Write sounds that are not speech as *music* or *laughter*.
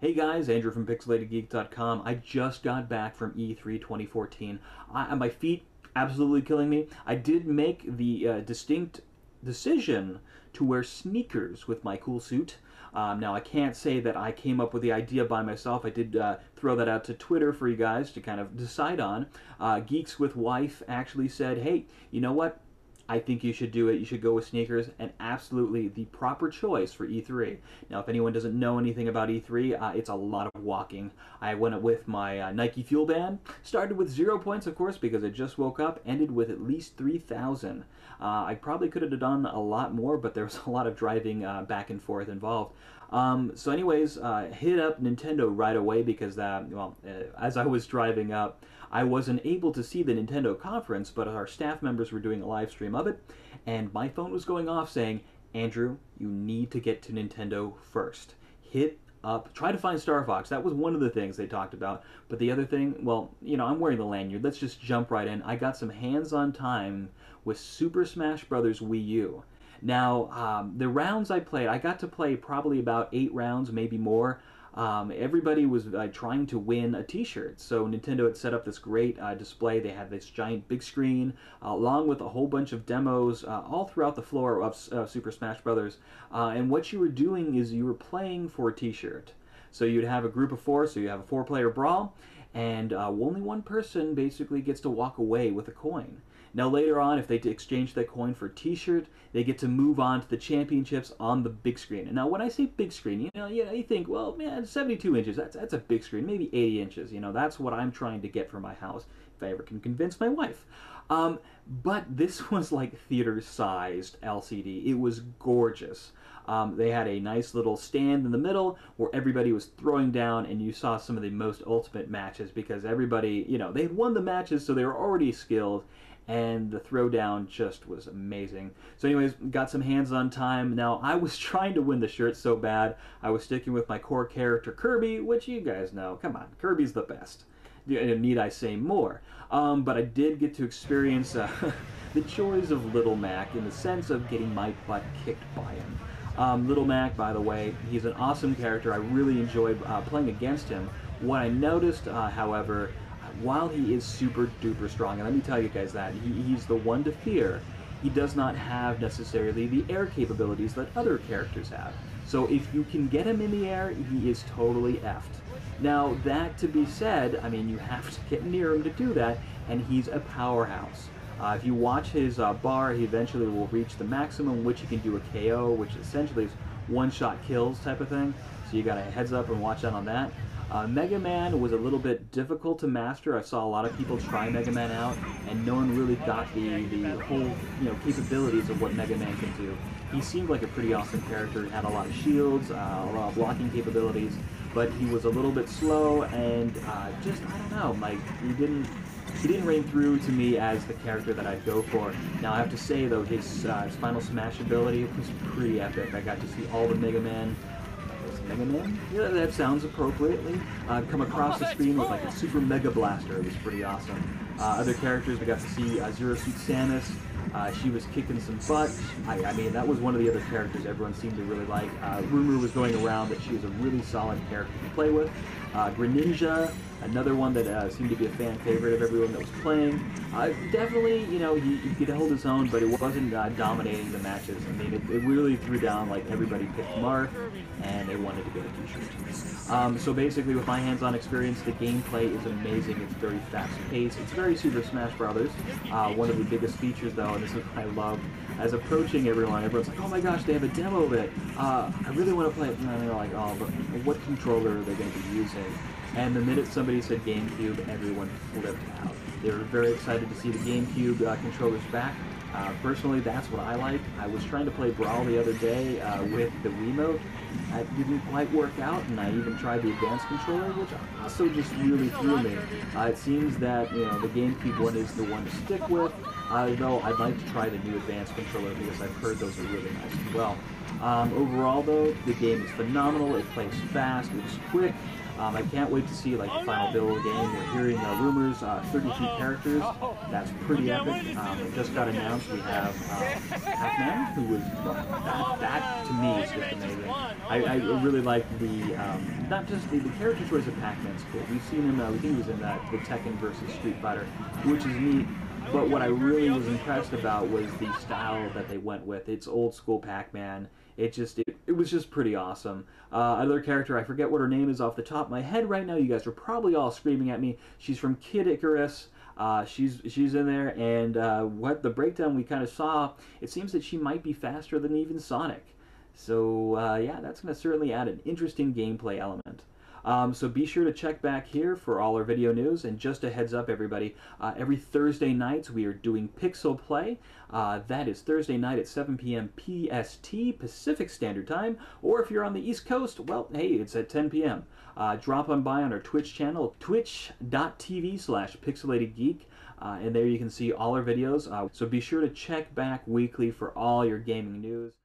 Hey guys, Andrew from PixelatedGeek.com. I just got back from E3 2014. I, my feet absolutely killing me. I did make the uh, distinct decision to wear sneakers with my cool suit. Um, now, I can't say that I came up with the idea by myself. I did uh, throw that out to Twitter for you guys to kind of decide on. Uh, Geeks with Wife actually said, hey, you know what? I think you should do it. You should go with sneakers, and absolutely the proper choice for E3. Now, if anyone doesn't know anything about E3, uh, it's a lot of walking. I went with my uh, Nike Fuel Band. Started with zero points, of course, because I just woke up. Ended with at least 3,000. Uh, I probably could have done a lot more, but there was a lot of driving uh, back and forth involved. Um, so, anyways, uh, hit up Nintendo right away because that, well, uh, as I was driving up, I wasn't able to see the Nintendo conference, but our staff members were doing a live stream of it, and my phone was going off saying, Andrew, you need to get to Nintendo first. Hit up, try to find Star Fox. That was one of the things they talked about. But the other thing, well, you know, I'm wearing the lanyard. Let's just jump right in. I got some hands on time with Super Smash Bros. Wii U. Now, um, the rounds I played, I got to play probably about eight rounds, maybe more. Um, everybody was uh, trying to win a T-shirt, so Nintendo had set up this great uh, display. They had this giant big screen, uh, along with a whole bunch of demos uh, all throughout the floor of uh, Super Smash Brothers. Uh, and what you were doing is you were playing for a T-shirt. So you'd have a group of four, so you have a four-player brawl, and only one person basically gets to walk away with a coin. Now later on, if they exchange that coin for T-shirt, they get to move on to the championships on the big screen. And now when I say big screen, you know, you, know, you think, well, man, 72 inches, that's that's a big screen, maybe 80 inches. You know, that's what I'm trying to get for my house if I ever can convince my wife. Um, but this *laughs* was like theater-sized LCD. It was gorgeous. Um, they had a nice little stand in the middle where everybody was throwing down, and you saw some of the most ultimate matches because everybody, you know, they had won the matches, so they were already skilled, and the throwdown just was amazing. So, anyways, got some hands-on time. Now, I was *laughs* trying to win the shirt so bad, I was sticking with my core character Kirby, which you guys know. Come on, Kirby's the best. Need I say more? Um, but I did get to experience uh, *laughs* the joys of Little Mac in the sense of getting my butt kicked by him. Um, Little Mac, by the way, he's an awesome character. I really enjoyed uh, playing against him. What I noticed, uh, however, while he is super duper strong, and let me tell you guys that, he, he's the one to fear, he does not have necessarily the air capabilities that other characters have. So if you can get him in the air, he is totally effed. Now, that to be said, I mean, you have to get near him to do that, and he's a powerhouse. Uh, if you watch his uh, bar, he eventually will reach the maximum, which he can do a KO, which essentially is one-shot kills type of thing. So you got a heads up and watch out on that. Uh, Mega Man was a little bit difficult to master. I saw a lot of people try Mega Man out, and no one really got the, the whole you know capabilities of what Mega Man can do. He seemed like a pretty awesome character. He had a lot of shields, uh, a lot of blocking capabilities, but he was a little bit slow and uh, just I don't know, like he didn't he didn't ring through to me as the character that I'd go for. Now I have to say though, his, uh, his Final Smash ability was pretty epic. I got to see all the Mega Man Man? Yeah, that sounds appropriately. Uh, come across the screen with like a super Mega Blaster. It was pretty awesome. Uh, other characters, we got to see uh, Zero Suit Samus. Uh, she was kicking some butt. I, I, mean, that was one of the other characters everyone seemed to really like. Uh, rumor was going around that she was a really solid character to play with. Uh, Greninja, another one that uh, seemed to be a fan favorite of everyone that was playing. Uh, definitely, you know, he, he could hold his own, but it wasn't uh, dominating the matches. I mean, it, it, really threw down, like, everybody picked Marth, and they wanted to get a t-shirt. Um, so basically, with my hands-on experience, the gameplay is amazing. It's very fast-paced. It's very Super Smash Brothers. Uh, one of the biggest features, though, and this is what I love, as approaching everyone, everyone's like, oh my gosh, they have a demo of it. Uh, I really want to play it. And they're like, oh, but what controller are they going to be using? And the minute somebody said GameCube, everyone flipped out. They were very excited to see the GameCube uh, controllers back. Uh, personally, that's what I like. I was trying to play Brawl the other day uh, with the Wiimote. That didn't quite work out, and I even tried the advanced controller, which also just really threw me. Uh, it seems that you know the GameCube one is the one to stick with, uh, though I'd like to try the new advanced controller because I've heard those are really nice as well. Um, overall, though, the game is phenomenal. It plays fast. It's quick. Um, I can't wait to see like the final build of the game. We're hearing uh, rumors, uh, 32 characters. That's pretty epic. Um, it just got announced. We have uh, Pac-Man, who was that, that to me is just amazing. I, I really like the um, not just the, the character choice of Pac-Man's cool. We've seen him. Uh, we think he was in that the Tekken versus Street Fighter, which is neat. But what I really was impressed about was the style that they went with. It's old school Pac-Man. It just was just pretty awesome. Uh, another character, I forget what her name is off the top of my head right now. You guys are probably all screaming at me. She's from Kid Icarus. Uh, she's she's in there, and uh, what the breakdown we kind of saw, it seems that she might be faster than even Sonic. So uh, yeah, that's going to certainly add an interesting gameplay element. Um, so be sure to check back here for all our video news. And just a heads up, everybody, uh, every Thursday nights we are doing Pixel Play. Uh, that is Thursday night at 7 p.m. PST, Pacific Standard Time. Or if you're on the East Coast, well, hey, it's at 10 p.m. Uh, drop on by on our Twitch channel, twitch.tv slash pixelatedgeek. Uh, and there you can see all our videos. Uh, so be sure to check back weekly for all your gaming news.